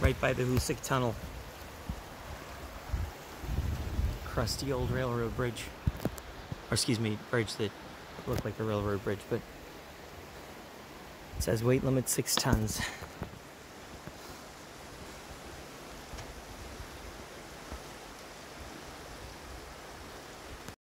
right by the Hoosac Tunnel. Crusty old railroad bridge. Or excuse me, bridge that looked like a railroad bridge, but it says weight limit six tons.